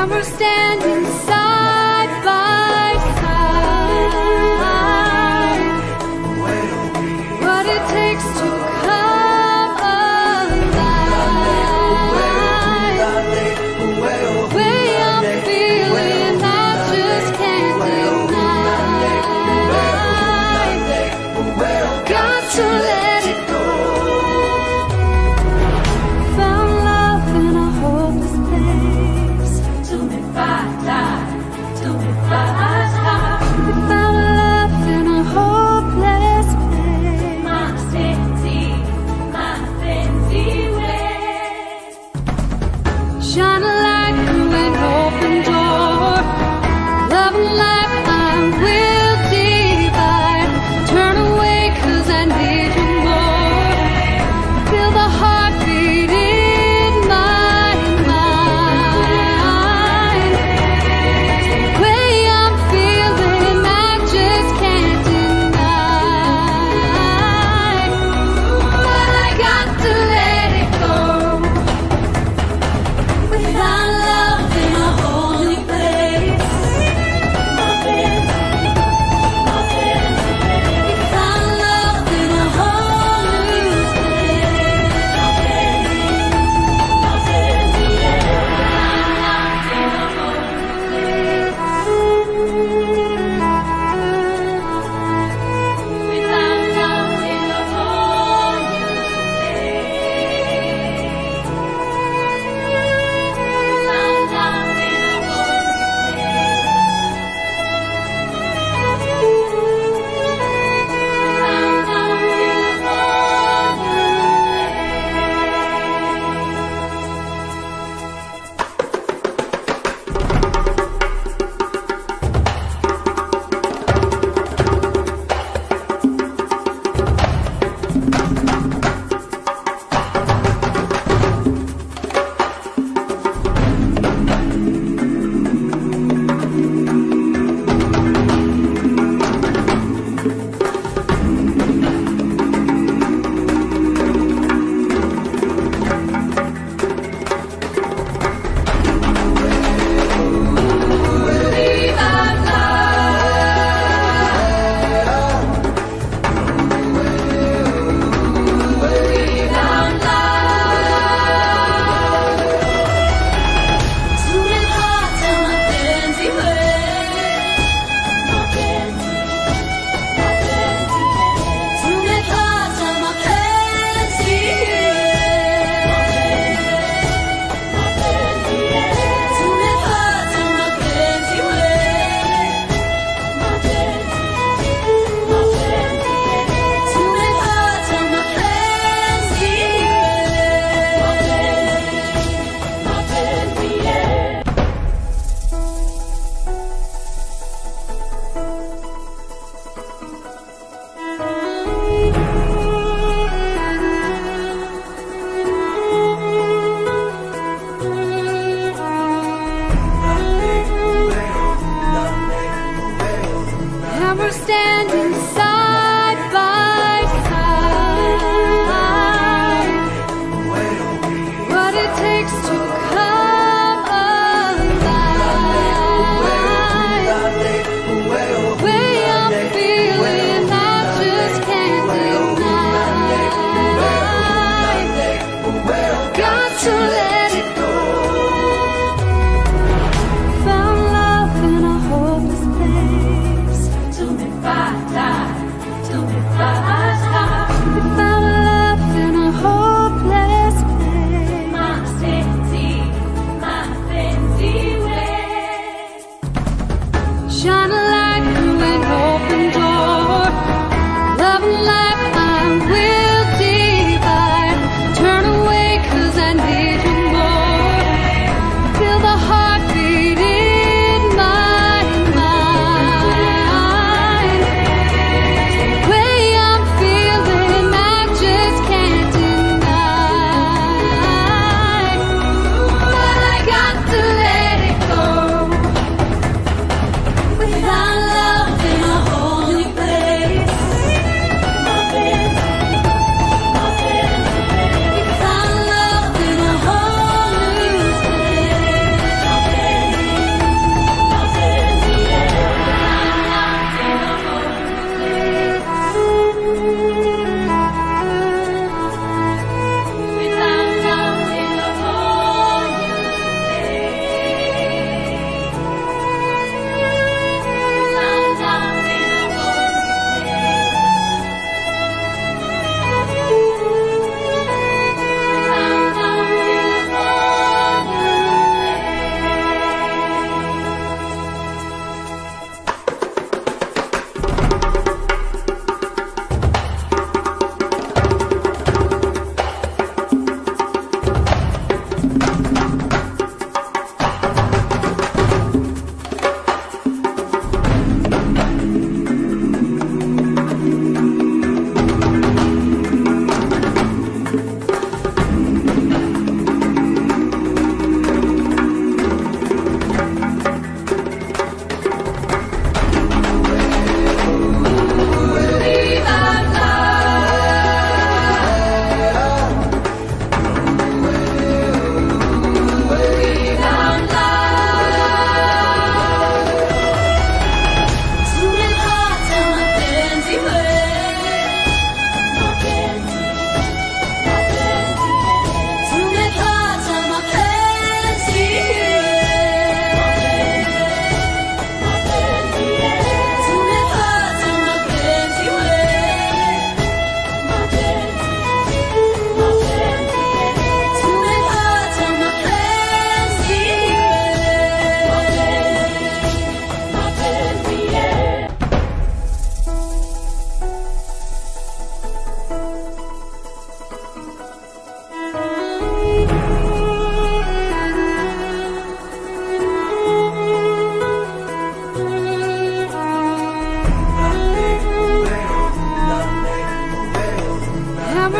never stand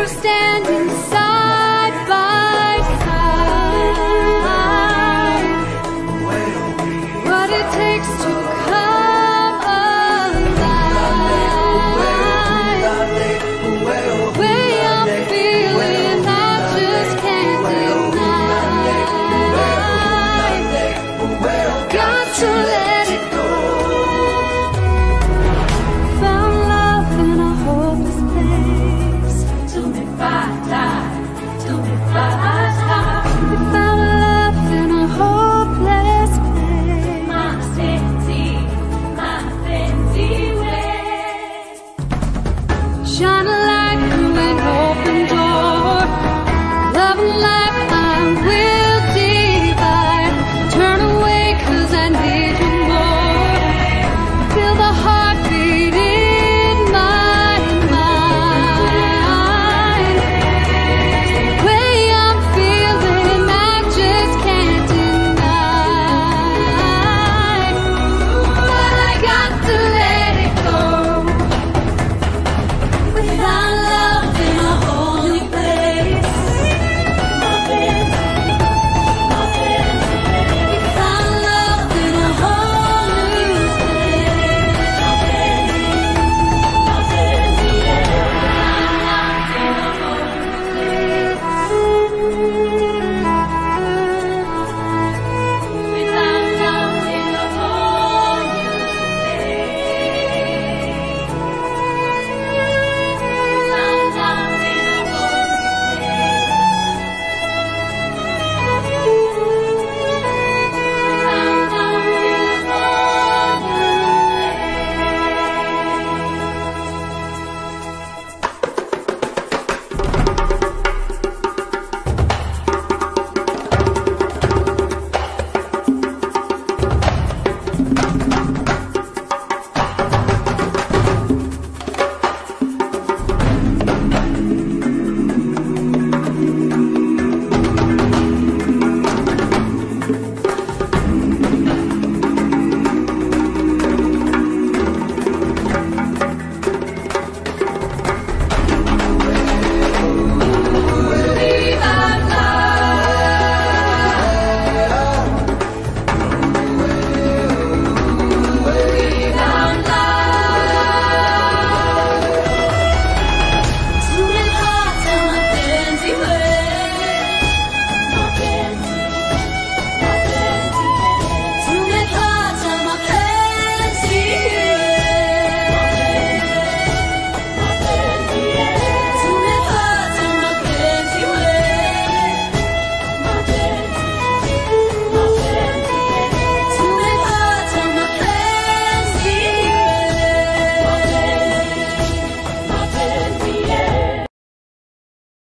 Standing side